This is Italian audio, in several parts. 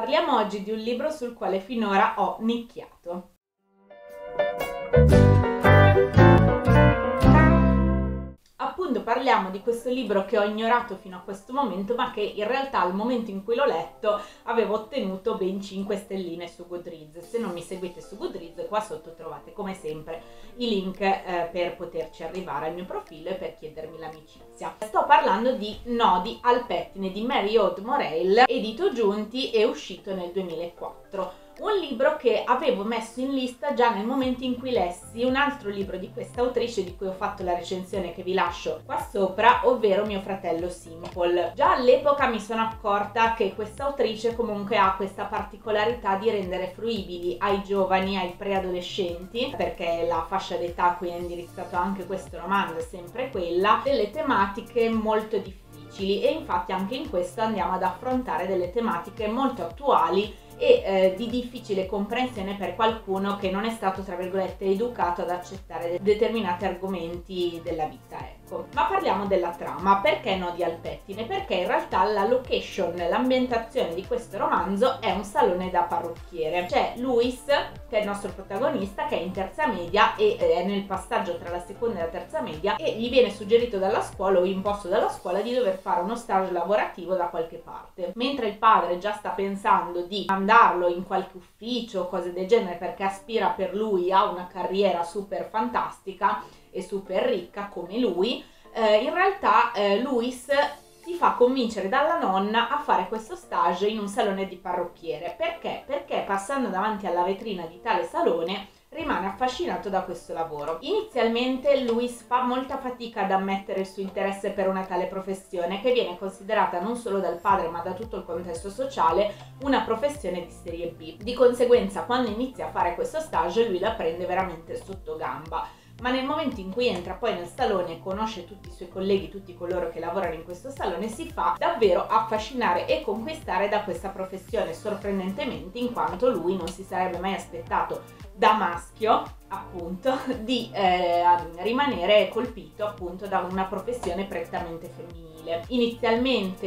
Parliamo oggi di un libro sul quale finora ho nicchiato. Appunto parliamo di questo libro che ho ignorato fino a questo momento, ma che in realtà al momento in cui l'ho letto avevo ottenuto ben 5 stelline su Goodreads. Se non mi seguite su Goodreads, qua sotto trovate come sempre i link eh, per poterci arrivare al mio profilo e per chiedermi l'amicizia. Sto parlando di Nodi al pettine di Mary Aude Morel, edito Giunti e uscito nel 2004 un libro che avevo messo in lista già nel momento in cui lessi un altro libro di questa autrice di cui ho fatto la recensione che vi lascio qua sopra, ovvero Mio fratello Simple. Già all'epoca mi sono accorta che questa autrice comunque ha questa particolarità di rendere fruibili ai giovani, ai preadolescenti, perché la fascia d'età a cui è indirizzato anche questo romanzo è sempre quella, delle tematiche molto difficili e infatti anche in questo andiamo ad affrontare delle tematiche molto attuali e eh, di difficile comprensione per qualcuno che non è stato, tra virgolette, educato ad accettare determinati argomenti della vita. Ecco. Ma parliamo della trama, perché Nodi al pettine? Perché in realtà la location, l'ambientazione di questo romanzo è un salone da parrucchiere. C'è Luis, che è il nostro protagonista, che è in terza media e eh, è nel passaggio tra la seconda e la terza media e gli viene suggerito dalla scuola o imposto dalla scuola di dover fare uno stage lavorativo da qualche parte. Mentre il padre già sta pensando di mandarlo in qualche ufficio, cose del genere, perché aspira per lui a una carriera super fantastica e super ricca come lui, eh, in realtà eh, Luis si fa convincere dalla nonna a fare questo stage in un salone di parrucchiere. Perché? Perché passando davanti alla vetrina di tale salone rimane affascinato da questo lavoro. Inizialmente Luis fa molta fatica ad ammettere il suo interesse per una tale professione che viene considerata non solo dal padre ma da tutto il contesto sociale una professione di serie B. Di conseguenza quando inizia a fare questo stage lui la prende veramente sotto gamba ma nel momento in cui entra poi nel salone e conosce tutti i suoi colleghi, tutti coloro che lavorano in questo salone, si fa davvero affascinare e conquistare da questa professione, sorprendentemente in quanto lui non si sarebbe mai aspettato da maschio appunto di eh, rimanere colpito appunto da una professione prettamente femminile. Inizialmente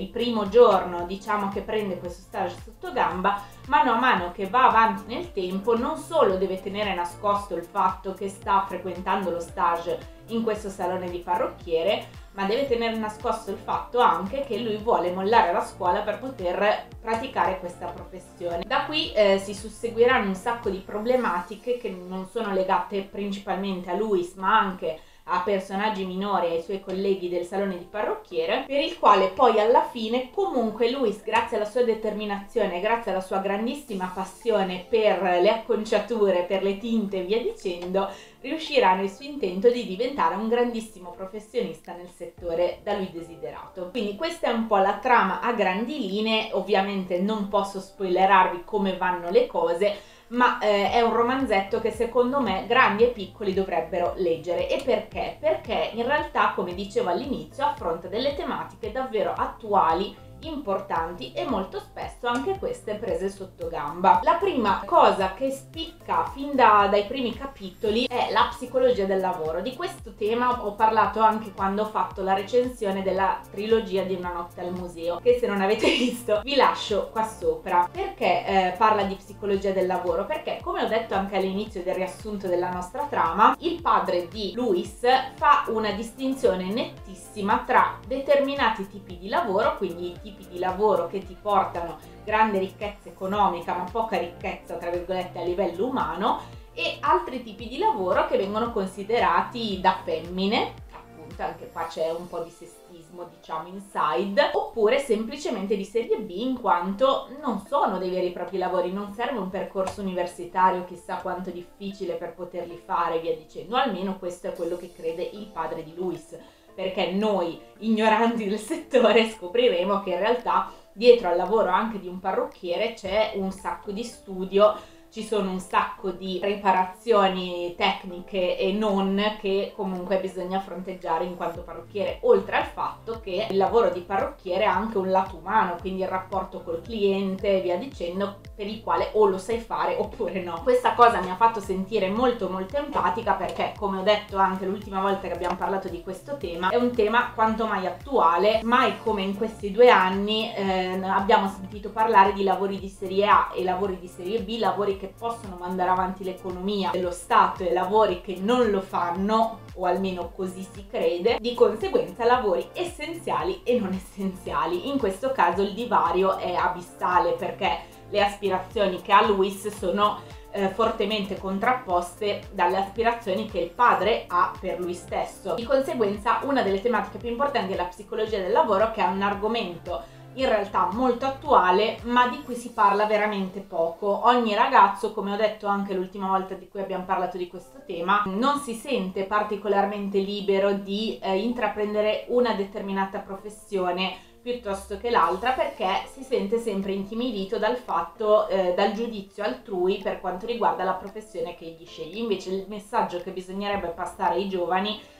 il primo giorno diciamo che prende questo stage sotto gamba, mano a mano che va avanti nel tempo non solo deve tenere nascosto il fatto che sta frequentando lo stage in questo salone di parrucchiere, ma deve tenere nascosto il fatto anche che lui vuole mollare la scuola per poter praticare questa professione. Da qui eh, si susseguiranno un sacco di problematiche che non sono legate principalmente a Luis, ma anche a personaggi minori e ai suoi colleghi del salone di parrucchiere, per il quale poi alla fine comunque Luis, grazie alla sua determinazione, grazie alla sua grandissima passione per le acconciature, per le tinte e via dicendo, riuscirà nel suo intento di diventare un grandissimo professionista nel settore da lui desiderato. Quindi questa è un po' la trama a grandi linee, ovviamente non posso spoilerarvi come vanno le cose, ma eh, è un romanzetto che secondo me grandi e piccoli dovrebbero leggere. E perché? Perché in realtà, come dicevo all'inizio, affronta delle tematiche davvero attuali importanti e molto spesso anche queste prese sotto gamba. La prima cosa che spicca fin da, dai primi capitoli è la psicologia del lavoro. Di questo tema ho parlato anche quando ho fatto la recensione della trilogia di Una notte al museo, che se non avete visto vi lascio qua sopra. Perché eh, parla di psicologia del lavoro? Perché come ho detto anche all'inizio del riassunto della nostra trama, il padre di Luis fa una distinzione nettissima tra determinati tipi di lavoro, quindi i tipi di lavoro che ti portano grande ricchezza economica ma poca ricchezza tra virgolette a livello umano e altri tipi di lavoro che vengono considerati da femmine, appunto anche qua c'è un po' di sessismo diciamo inside, oppure semplicemente di serie B in quanto non sono dei veri e propri lavori, non serve un percorso universitario chissà quanto difficile per poterli fare via dicendo, almeno questo è quello che crede il padre di Luis perché noi ignoranti del settore scopriremo che in realtà dietro al lavoro anche di un parrucchiere c'è un sacco di studio ci sono un sacco di riparazioni tecniche e non che comunque bisogna fronteggiare in quanto parrucchiere, oltre al fatto che il lavoro di parrucchiere ha anche un lato umano, quindi il rapporto col cliente e via dicendo, per il quale o lo sai fare oppure no. Questa cosa mi ha fatto sentire molto molto empatica perché, come ho detto anche l'ultima volta che abbiamo parlato di questo tema, è un tema quanto mai attuale, mai come in questi due anni eh, abbiamo sentito parlare di lavori di serie A e lavori di serie B, lavori che possono mandare avanti l'economia dello Stato e lavori che non lo fanno, o almeno così si crede, di conseguenza lavori essenziali e non essenziali. In questo caso il divario è abissale perché le aspirazioni che ha Luis sono eh, fortemente contrapposte dalle aspirazioni che il padre ha per lui stesso. Di conseguenza una delle tematiche più importanti è la psicologia del lavoro che è un argomento in realtà molto attuale ma di cui si parla veramente poco. Ogni ragazzo, come ho detto anche l'ultima volta di cui abbiamo parlato di questo tema, non si sente particolarmente libero di eh, intraprendere una determinata professione piuttosto che l'altra perché si sente sempre intimidito dal fatto, eh, dal giudizio altrui per quanto riguarda la professione che egli sceglie. Invece il messaggio che bisognerebbe passare ai giovani è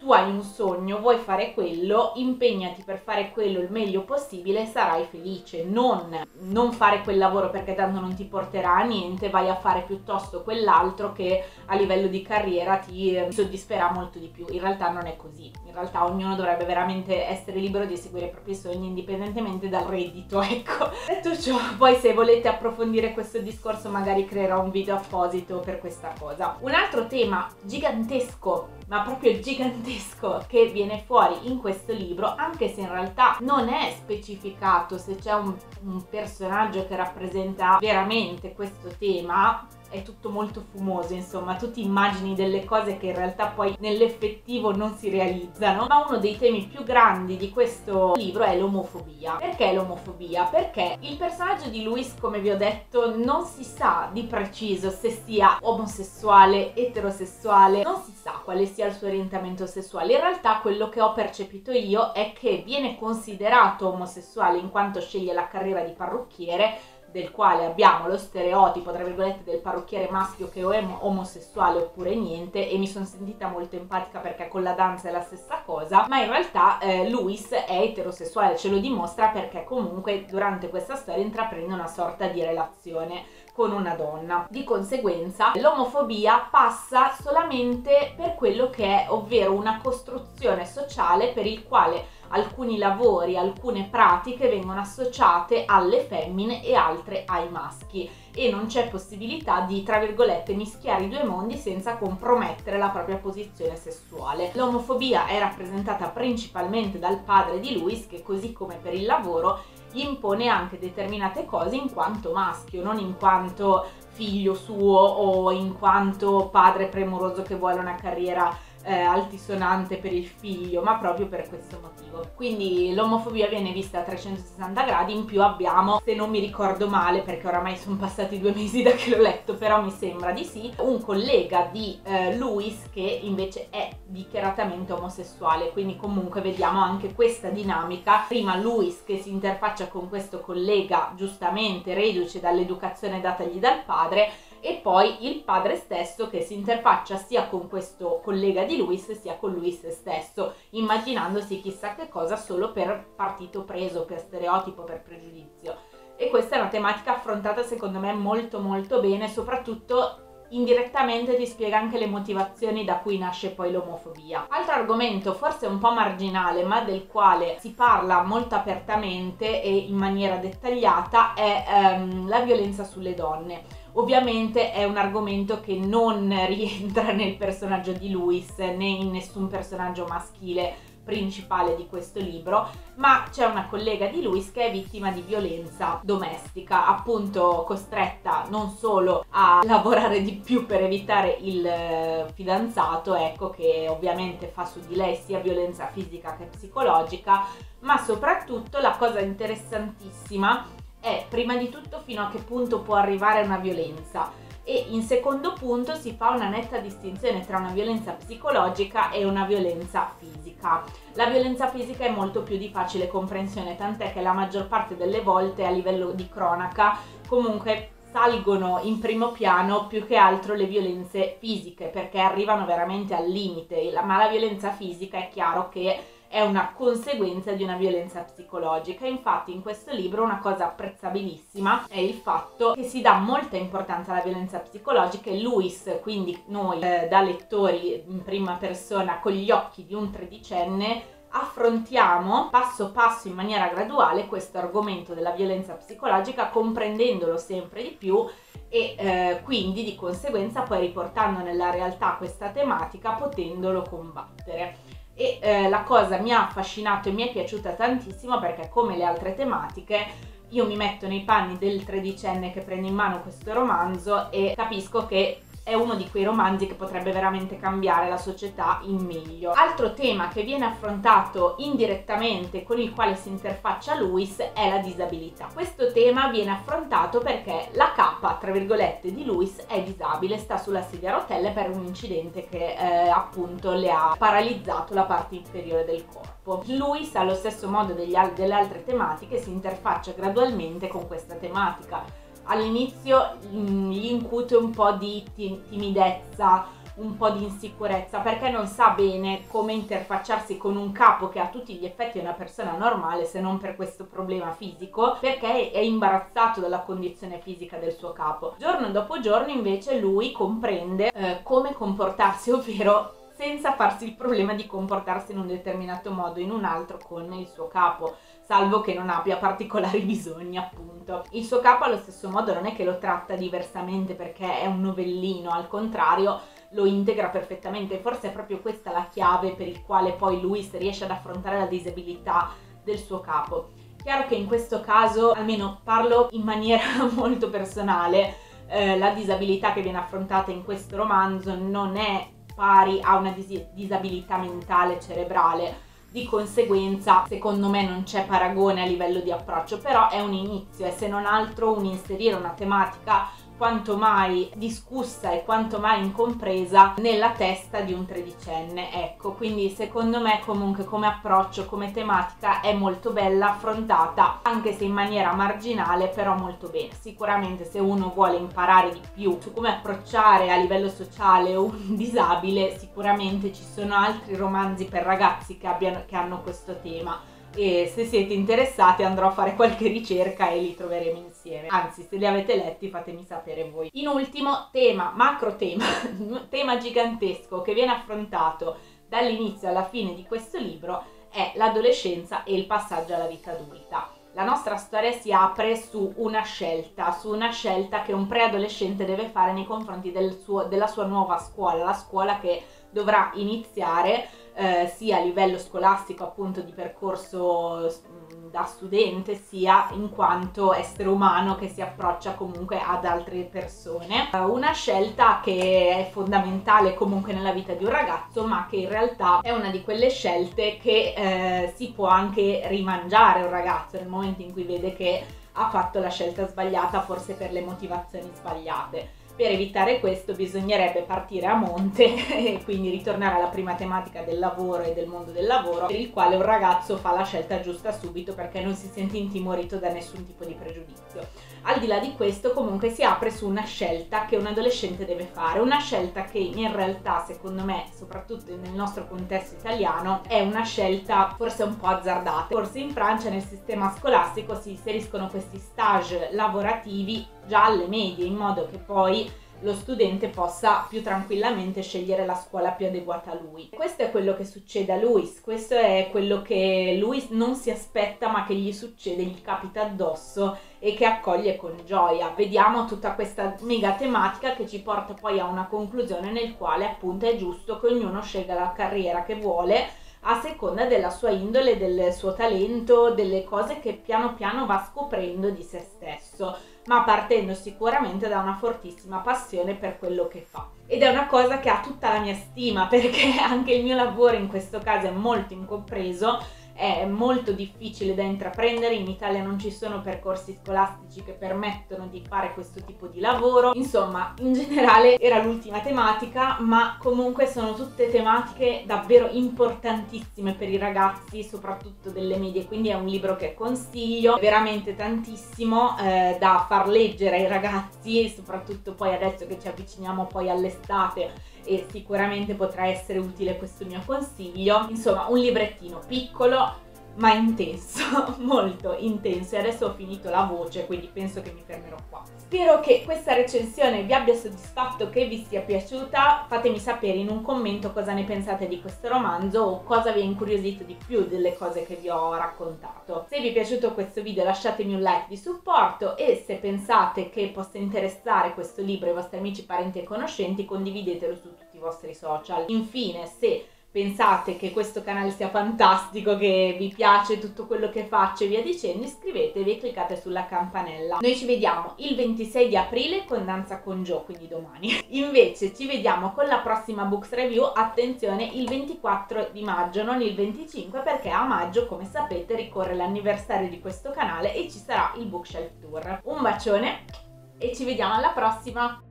tu hai un sogno, vuoi fare quello, impegnati per fare quello il meglio possibile e sarai felice. Non, non fare quel lavoro perché tanto non ti porterà a niente, vai a fare piuttosto quell'altro che a livello di carriera ti eh, soddisferà molto di più. In realtà non è così. In realtà ognuno dovrebbe veramente essere libero di seguire i propri sogni indipendentemente dal reddito, ecco. Detto ciò, poi se volete approfondire questo discorso magari creerò un video apposito per questa cosa. Un altro tema gigantesco ma proprio gigantesco che viene fuori in questo libro, anche se in realtà non è specificato se c'è un, un personaggio che rappresenta veramente questo tema, è tutto molto fumoso, insomma, tu ti immagini delle cose che in realtà poi nell'effettivo non si realizzano, ma uno dei temi più grandi di questo libro è l'omofobia. Perché l'omofobia? Perché il personaggio di Luis, come vi ho detto, non si sa di preciso se sia omosessuale, eterosessuale, non si sa quale sia il suo orientamento sessuale. In realtà quello che ho percepito io è che viene considerato omosessuale in quanto sceglie la carriera di parrucchiere del quale abbiamo lo stereotipo, tra virgolette, del parrucchiere maschio che o è omosessuale oppure niente e mi sono sentita molto empatica perché con la danza è la stessa cosa, ma in realtà eh, Luis è eterosessuale, ce lo dimostra perché comunque durante questa storia intraprende una sorta di relazione con una donna. Di conseguenza l'omofobia passa solamente per quello che è, ovvero una costruzione sociale per il quale alcuni lavori, alcune pratiche vengono associate alle femmine e altre ai maschi e non c'è possibilità di, tra virgolette, mischiare i due mondi senza compromettere la propria posizione sessuale. L'omofobia è rappresentata principalmente dal padre di Luis che così come per il lavoro gli impone anche determinate cose in quanto maschio, non in quanto figlio suo o in quanto padre premuroso che vuole una carriera eh, altisonante per il figlio, ma proprio per questo motivo. Quindi l'omofobia viene vista a 360 gradi, in più abbiamo, se non mi ricordo male, perché oramai sono passati due mesi da che l'ho letto, però mi sembra di sì, un collega di eh, Luis che invece è dichiaratamente omosessuale, quindi comunque vediamo anche questa dinamica. Prima Luis che si interfaccia con questo collega giustamente reduce dall'educazione datagli dal padre, e poi il padre stesso che si interfaccia sia con questo collega di Luis sia con Luis stesso, immaginandosi chissà che cosa solo per partito preso, per stereotipo, per pregiudizio. E questa è una tematica affrontata secondo me molto molto bene, soprattutto indirettamente ti spiega anche le motivazioni da cui nasce poi l'omofobia. Altro argomento forse un po' marginale ma del quale si parla molto apertamente e in maniera dettagliata è ehm, la violenza sulle donne. Ovviamente è un argomento che non rientra nel personaggio di Luis né in nessun personaggio maschile principale di questo libro, ma c'è una collega di Luis che è vittima di violenza domestica, appunto costretta non solo a lavorare di più per evitare il eh, fidanzato, ecco che ovviamente fa su di lei sia violenza fisica che psicologica, ma soprattutto la cosa interessantissima è prima di tutto fino a che punto può arrivare una violenza e in secondo punto si fa una netta distinzione tra una violenza psicologica e una violenza fisica. La violenza fisica è molto più di facile comprensione, tant'è che la maggior parte delle volte a livello di cronaca comunque salgono in primo piano più che altro le violenze fisiche perché arrivano veramente al limite, ma la violenza fisica è chiaro che è una conseguenza di una violenza psicologica. Infatti in questo libro una cosa apprezzabilissima è il fatto che si dà molta importanza alla violenza psicologica e Luis, quindi noi eh, da lettori in prima persona con gli occhi di un tredicenne, affrontiamo passo passo in maniera graduale questo argomento della violenza psicologica comprendendolo sempre di più e eh, quindi di conseguenza poi riportando nella realtà questa tematica potendolo combattere e eh, la cosa mi ha affascinato e mi è piaciuta tantissimo perché come le altre tematiche io mi metto nei panni del tredicenne che prende in mano questo romanzo e capisco che è uno di quei romanzi che potrebbe veramente cambiare la società in meglio. Altro tema che viene affrontato indirettamente con il quale si interfaccia Luis è la disabilità. Questo tema viene affrontato perché la capa, tra virgolette, di Luis è disabile, sta sulla sedia a rotelle per un incidente che eh, appunto le ha paralizzato la parte inferiore del corpo. Luis, allo stesso modo degli, delle altre tematiche, si interfaccia gradualmente con questa tematica all'inizio mm, gli incute un po' di timidezza, un po' di insicurezza perché non sa bene come interfacciarsi con un capo che a tutti gli effetti è una persona normale se non per questo problema fisico perché è imbarazzato dalla condizione fisica del suo capo. Giorno dopo giorno invece lui comprende eh, come comportarsi, ovvero senza farsi il problema di comportarsi in un determinato modo in un altro con il suo capo, salvo che non abbia particolari bisogni appunto. Il suo capo allo stesso modo non è che lo tratta diversamente perché è un novellino, al contrario lo integra perfettamente, forse è proprio questa la chiave per il quale poi Luis riesce ad affrontare la disabilità del suo capo. Chiaro che in questo caso, almeno parlo in maniera molto personale, eh, la disabilità che viene affrontata in questo romanzo non è pari a una dis- disabilità mentale cerebrale. Di conseguenza, secondo me non c'è paragone a livello di approccio, però è un inizio e se non altro un inserire una tematica quanto mai discussa e quanto mai incompresa nella testa di un tredicenne. Ecco, quindi secondo me comunque come approccio, come tematica è molto bella, affrontata, anche se in maniera marginale, però molto bene. Sicuramente se uno vuole imparare di più su come approcciare a livello sociale un disabile, sicuramente ci sono altri romanzi per ragazzi che, abbiano, che hanno questo tema e se siete interessati andrò a fare qualche ricerca e li troveremo insieme. Anzi, se li avete letti fatemi sapere voi. In ultimo, tema, macro tema, tema gigantesco che viene affrontato dall'inizio alla fine di questo libro è l'adolescenza e il passaggio alla vita adulta. La nostra storia si apre su una scelta, su una scelta che un preadolescente deve fare nei confronti del suo, della sua nuova scuola, la scuola che dovrà iniziare eh, sia a livello scolastico appunto di percorso da studente sia in quanto essere umano che si approccia comunque ad altre persone. Eh, una scelta che è fondamentale comunque nella vita di un ragazzo ma che in realtà è una di quelle scelte che eh, si può anche rimangiare un ragazzo nel momento in cui vede che ha fatto la scelta sbagliata forse per le motivazioni sbagliate. Per evitare questo bisognerebbe partire a monte e quindi ritornare alla prima tematica del lavoro e del mondo del lavoro, per il quale un ragazzo fa la scelta giusta subito perché non si sente intimorito da nessun tipo di pregiudizio. Al di là di questo comunque si apre su una scelta che un adolescente deve fare, una scelta che in realtà secondo me, soprattutto nel nostro contesto italiano, è una scelta forse un po' azzardata. Forse in Francia nel sistema scolastico si inseriscono questi stage lavorativi già alle medie, in modo che poi lo studente possa più tranquillamente scegliere la scuola più adeguata a lui. Questo è quello che succede a Luis, questo è quello che Luis non si aspetta ma che gli succede, gli capita addosso e che accoglie con gioia. Vediamo tutta questa mega tematica che ci porta poi a una conclusione nel quale appunto è giusto che ognuno scelga la carriera che vuole a seconda della sua indole, del suo talento, delle cose che piano piano va scoprendo di se stesso, ma partendo sicuramente da una fortissima passione per quello che fa. Ed è una cosa che ha tutta la mia stima perché anche il mio lavoro in questo caso è molto incompreso è molto difficile da intraprendere, in Italia non ci sono percorsi scolastici che permettono di fare questo tipo di lavoro, insomma in generale era l'ultima tematica ma comunque sono tutte tematiche davvero importantissime per i ragazzi soprattutto delle medie quindi è un libro che consiglio veramente tantissimo eh, da far leggere ai ragazzi soprattutto poi adesso che ci avviciniamo poi all'estate e sicuramente potrà essere utile questo mio consiglio. Insomma, un librettino piccolo ma intenso, molto intenso e adesso ho finito la voce quindi penso che mi fermerò qua. Spero che questa recensione vi abbia soddisfatto, che vi sia piaciuta, fatemi sapere in un commento cosa ne pensate di questo romanzo o cosa vi ha incuriosito di più delle cose che vi ho raccontato. Se vi è piaciuto questo video lasciatemi un like di supporto e se pensate che possa interessare questo libro ai vostri amici, parenti e conoscenti condividetelo su tutti i vostri social. Infine se pensate che questo canale sia fantastico, che vi piace tutto quello che faccio e via dicendo, iscrivetevi e cliccate sulla campanella. Noi ci vediamo il 26 di aprile con Danza con Joe, quindi domani. Invece ci vediamo con la prossima Books Review, attenzione, il 24 di maggio, non il 25 perché a maggio, come sapete, ricorre l'anniversario di questo canale e ci sarà il Bookshelf Tour. Un bacione e ci vediamo alla prossima!